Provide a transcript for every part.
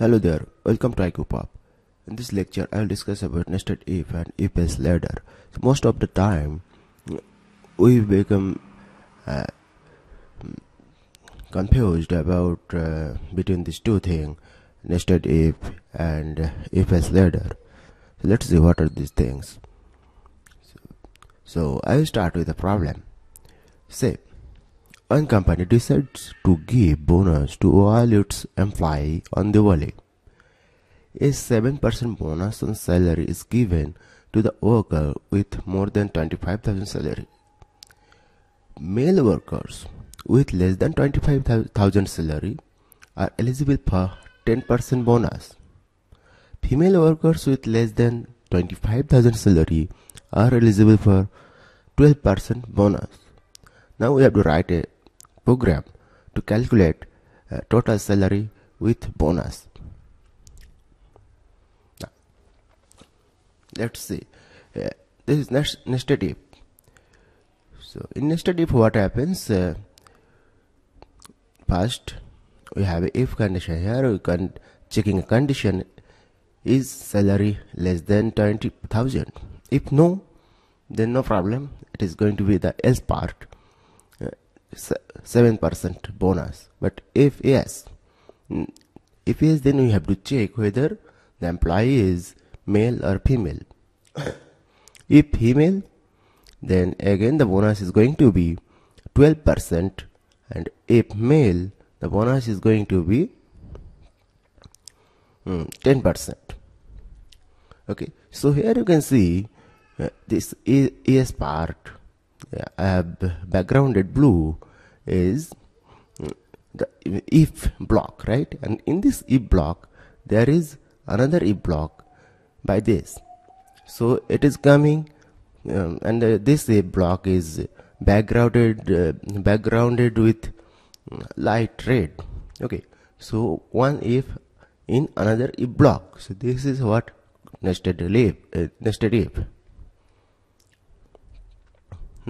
Hello there, welcome to IQ Pop. In this lecture, I will discuss about nested if and if else ladder. So most of the time, we become uh, confused about uh, between these two things, nested if and if else ladder. So let's see what are these things. So, so I will start with a problem. Say one company decides to give bonus to all its employees on Diwali. A 7% bonus on salary is given to the worker with more than 25,000 salary. Male workers with less than 25,000 salary are eligible for 10% bonus. Female workers with less than 25,000 salary are eligible for 12% bonus. Now we have to write a program to calculate uh, total salary with bonus. Let's see. Uh, this is nest, nested if. So in nested if what happens? Uh, first we have a if condition here. We can checking a condition is salary less than 20,000. If no, then no problem. It is going to be the else part. 7% bonus. But if yes if yes then we have to check whether the employee is male or female. If female then again the bonus is going to be 12% and if male the bonus is going to be 10% okay. So here you can see uh, this is part Have backgrounded blue is the if block right? And in this if block there is another if block by this. So it is coming um, and uh, this if block is backgrounded uh, backgrounded with light red. Okay. So one if in another if block. So this is what nested if uh, nested if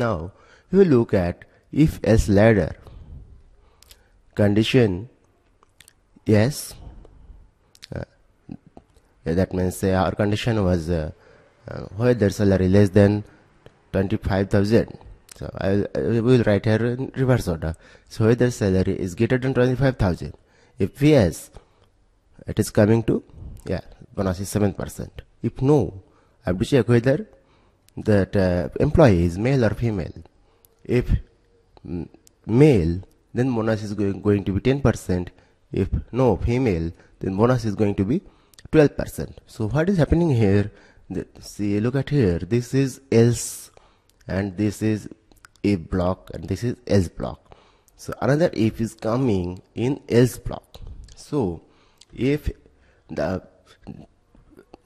now, we will look at if else ladder. Condition yes. Uh, that means say our condition was uh, uh, whether salary less than 25,000. So I will, will write here in reverse order. So whether salary is greater than 25,000. If yes, it is coming to yeah bonus is 7%. If no, I have to check whether that uh, employee is male or female. If male, then bonus is going, going to be 10%. If no female, then bonus is going to be 12%. So what is happening here? See, look at here. This is else and this is if block and this is else block. So another if is coming in else block. So if the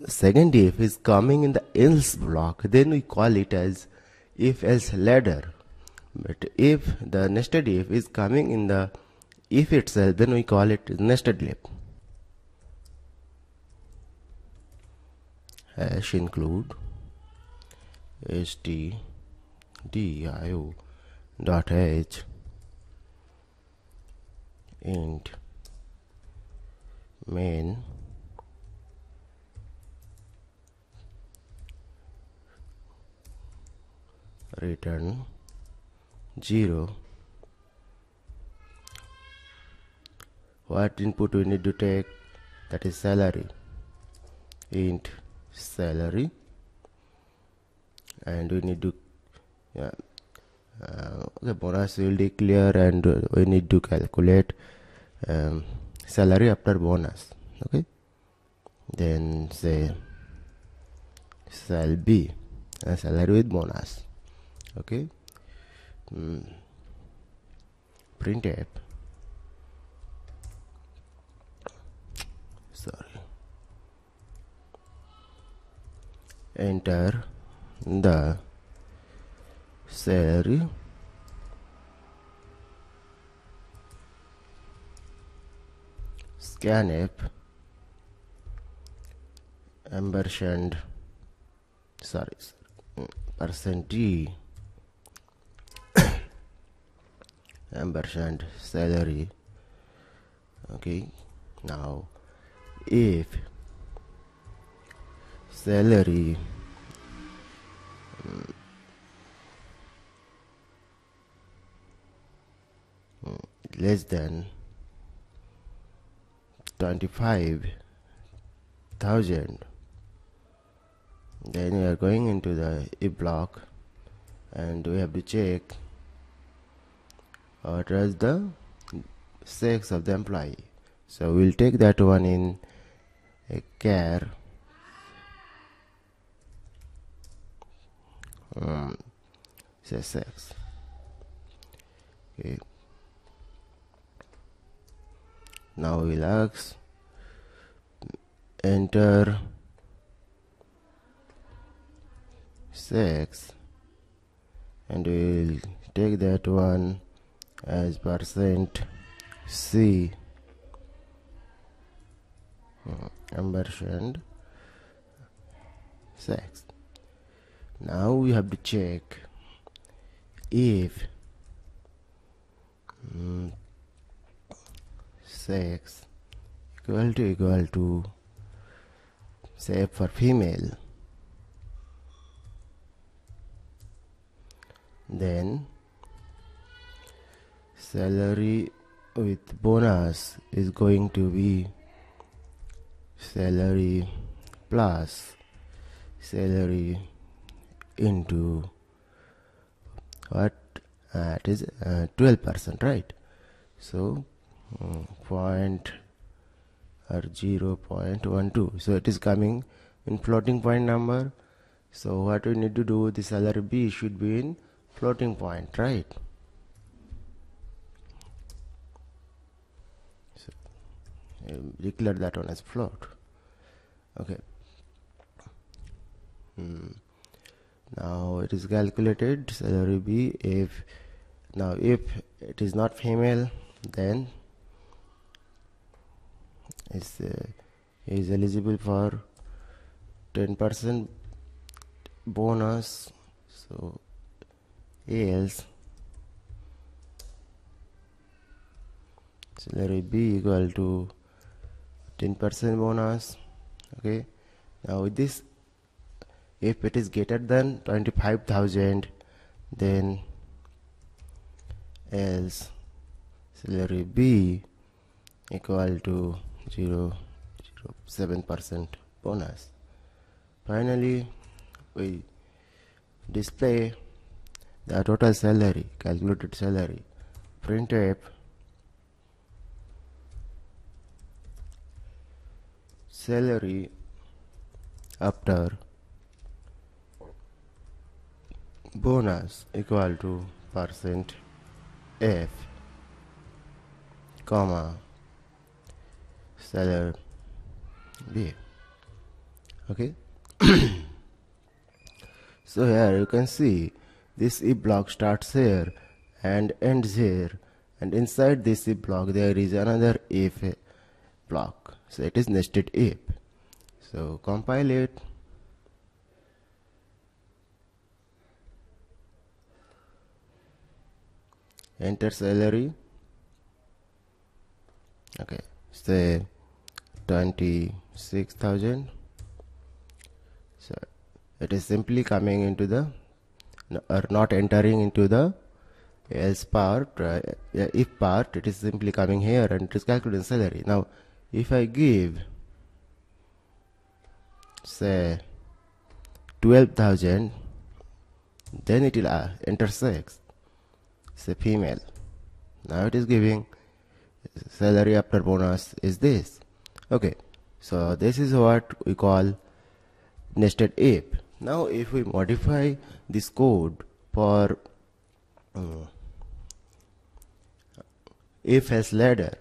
second if is coming in the else block then we call it as if else ladder. But if the nested if is coming in the if itself then we call it nested if hash include stdio dot h int main return 0 what input we need to take? That is salary. Int salary. And we need to yeah uh, the bonus will declare and we need to calculate um, salary after bonus okay? Then say sal b uh, salary with bonus okay? Mm. printf sorry. Enter the salary scanf ampersand sorry, sorry. Percent d ampersand salary okay? Now if salary mm, less than 25,000 then we are going into the if block and we have to check is the sex of the employee. So we'll take that one in a care. Um, say sex okay. Now we'll ask. Enter. Sex and we'll take that one as percent C. Ampersand sex now we have to check if um, sex equal to equal to say for female. Then salary with bonus is going to be salary plus salary into what uh, it is uh, 12% right? So um, point or 0 0.12 so it is coming in floating point number. So what we need to do the salary b should be in floating point right declare that one as float okay. Hmm. now it is calculated salary b if now if it is not female then is uh, is eligible for 10% bonus. So else salary b equal to 10% bonus okay? Now with this if it is greater than 25000 then else salary b equal to 0 0.7% bonus. Finally we display the total salary calculated salary printf salary after bonus equal to percent f comma salary b. Okay? So here you can see this if block starts here and ends here. And inside this if block there is another if block so it is nested if so compile it. Enter salary. Okay. Say 26000 so it is simply coming into the or not entering into the else part uh, if part it is simply coming here and it is calculating salary. Now if I give say 12,000 then it will uh, enter sex say female. Now it is giving salary after bonus is this. Okay so this is what we call nested if now if we modify this code for uh, if else ladder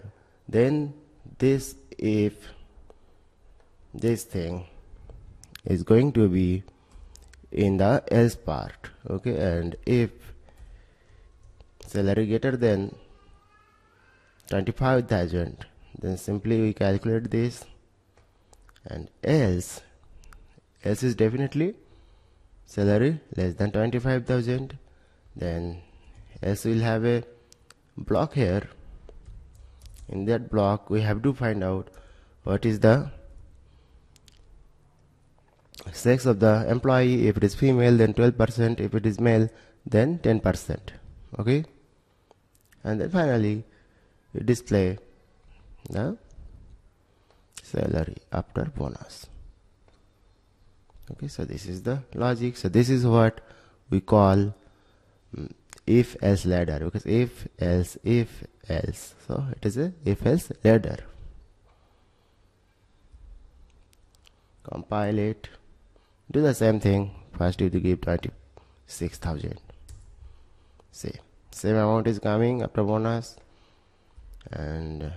then this if this thing is going to be in the else part okay? And if salary greater than 25000 then simply we calculate this. And else else is definitely salary less than 25000 then else we'll have a block here in that block we have to find out what is the sex of the employee. If it is female then 12% if it is male then 10% okay? And then finally we display the salary after bonus. Okay? So this is the logic. So this is what we call um, if else ladder because if else if else. So it is a if else ladder. Compile it. Do the same thing. First you give 26000 see same amount is coming after bonus. And uh,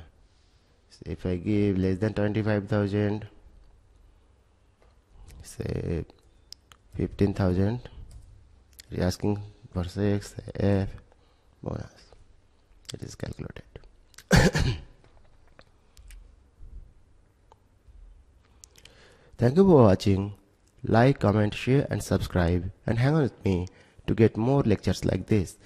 if I give less than 25,000 say 15,000 asking for 6 F. Bonus. It is calculated. Thank you for watching. Like comment share and subscribe. And hang on with me to get more lectures like this